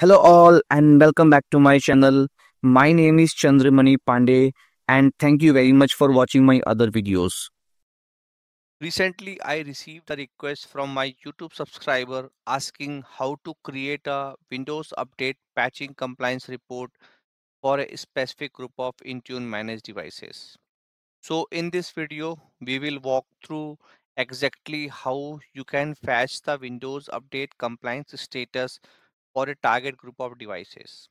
Hello all and welcome back to my channel. My name is Chander Mani Pandey and thank you very much for watching my other videos. Recently, I received a request from my YouTube subscriber asking how to create a Windows Update patching compliance report for a specific group of Intune managed devices. So in this video, we will walk through exactly how you can fetch the Windows Update compliance status for a target group of devices.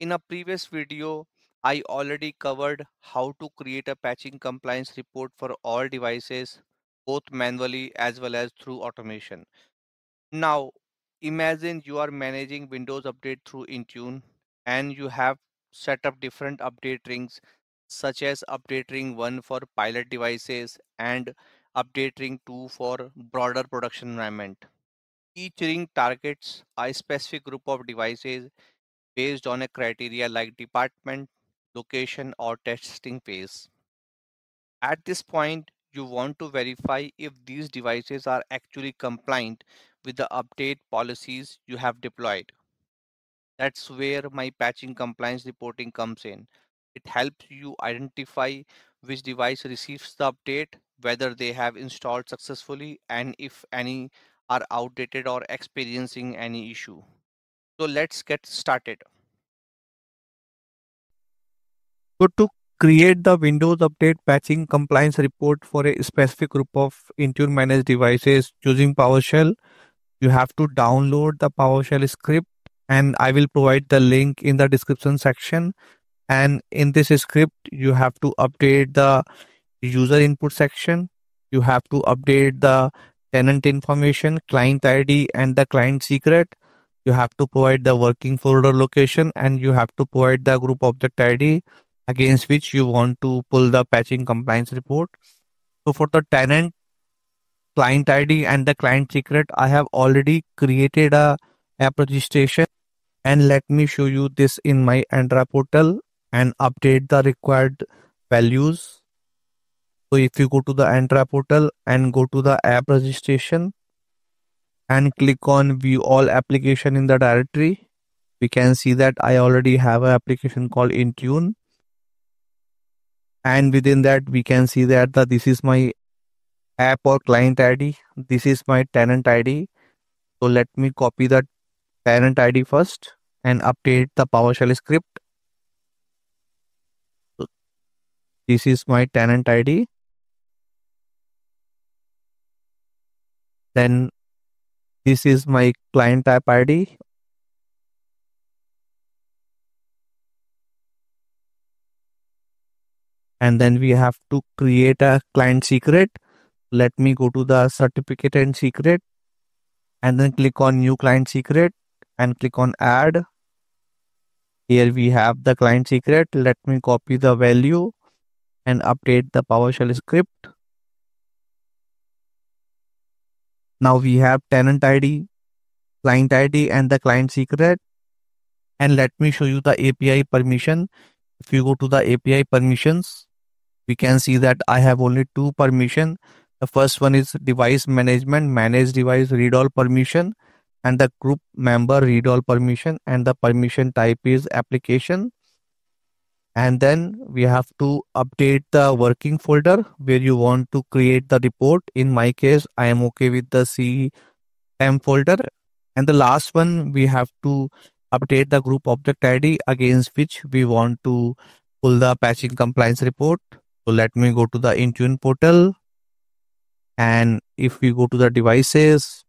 In a previous video, I already covered how to create a patching compliance report for all devices, both manually as well as through automation. Now, imagine you are managing Windows Update through Intune and you have set up different update rings such as update ring 1 for pilot devices and update ring 2 for broader production environment. Each ring targets a specific group of devices based on a criteria like department, location, or testing phase. At this point, you want to verify if these devices are actually compliant with the update policies you have deployed. That's where my patching compliance reporting comes in. It helps you identify which device receives the update, whether they have installed successfully, and if any are outdated or experiencing any issue. So let's get started. So to create the Windows Update patching compliance report for a specific group of Intune managed devices using PowerShell, you have to download the PowerShell script and I will provide the link in the description section. And in this script, you have to update the user input section. You have to update the tenant information, client ID, and the client secret. You have to provide the working folder location and you have to provide the group object ID against which you want to pull the patching compliance report. So for the tenant, client ID and the client secret, I have already created a app registration and let me show you this in my Entra portal and update the required values so if you go to the Entra portal and go to the app registration and click on view all application in the directory, we can see that I already have an application called Intune. And within that, we can see that the, this is my app or client ID. This is my tenant ID. So let me copy the tenant ID first and update the PowerShell script. this is my tenant ID then this is my client app id and then we have to create a client secret. Let me go to the certificate and secret. And then click on new client secret and click on add. Here we have the client secret. Let me copy the value and update the PowerShell script Now we have tenant ID, client ID and the client secret. And let me show you the API permission. If you go to the API permissions, we can see that I have only two permission. The first one is device management, manage device read all permission and the group member read all permission and the permission type is application and then we have to update the working folder where you want to create the report. In my case i am okay with the cm folder. And the last one we have to update the group object id against which we want to pull the patching compliance report. So let me go to the intune portal. And if we go to the devices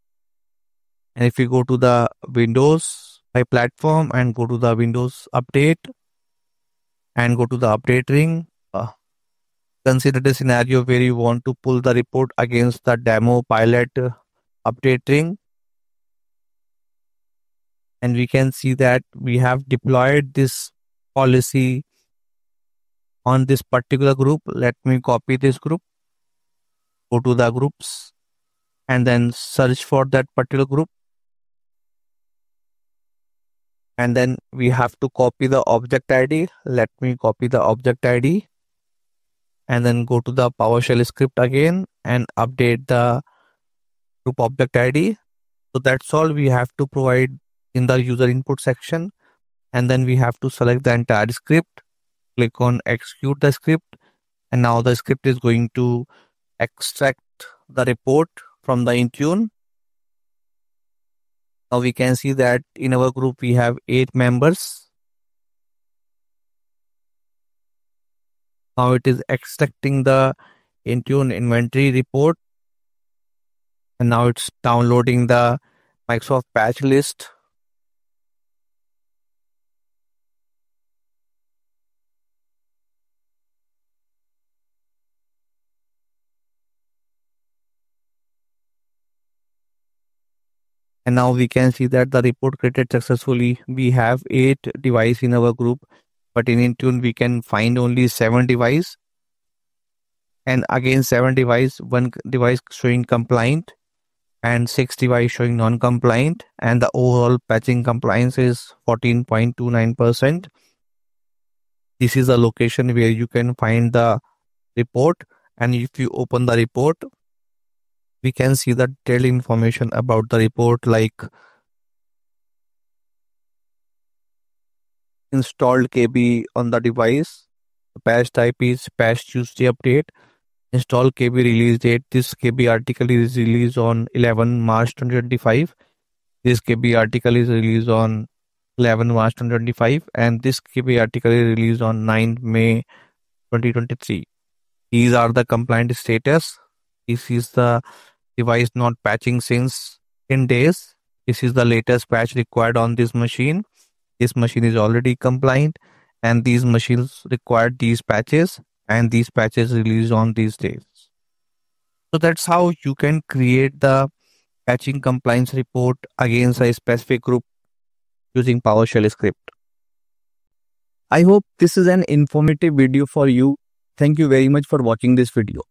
and if we go to the windows by platform and go to the windows update and go to the update ring. Uh, consider the scenario where you want to pull the report against the demo pilot uh, update ring. And we can see that we have deployed this policy on this particular group. Let me copy this group, go to the groups and then search for that particular group and then we have to copy the object id let me copy the object id and then go to the PowerShell script again and update the group object id so that's all we have to provide in the user input section. And then we have to select the entire script. Click on execute the script. And now the script is going to extract the report from the Intune. Now we can see that in our group we have eight members. Now it is extracting the Intune inventory report and now it's downloading the Microsoft patch list and now we can see that the report created successfully. We have eight device in our group but in intune we can find only seven device. And again seven device one device showing compliant and six device showing non-compliant. And the overall patching compliance is 14.29 percent. This is a location where you can find the report. And if you open the report we can see the detailed information about the report like installed KB on the device. The patch type is patch Tuesday update. Install KB release date. This KB article is released on 11 March 2025. This KB article is released on 11 March 2025 and this KB article is released on 9 May 2023. These are the compliant status. This is the device not patching since 10 days. This is the latest patch required on this machine. This machine is already compliant and these machines require these patches and these patches released on these days. So that's how you can create the patching compliance report against a specific group using PowerShell script. I hope this is an informative video for you. Thank you very much for watching this video.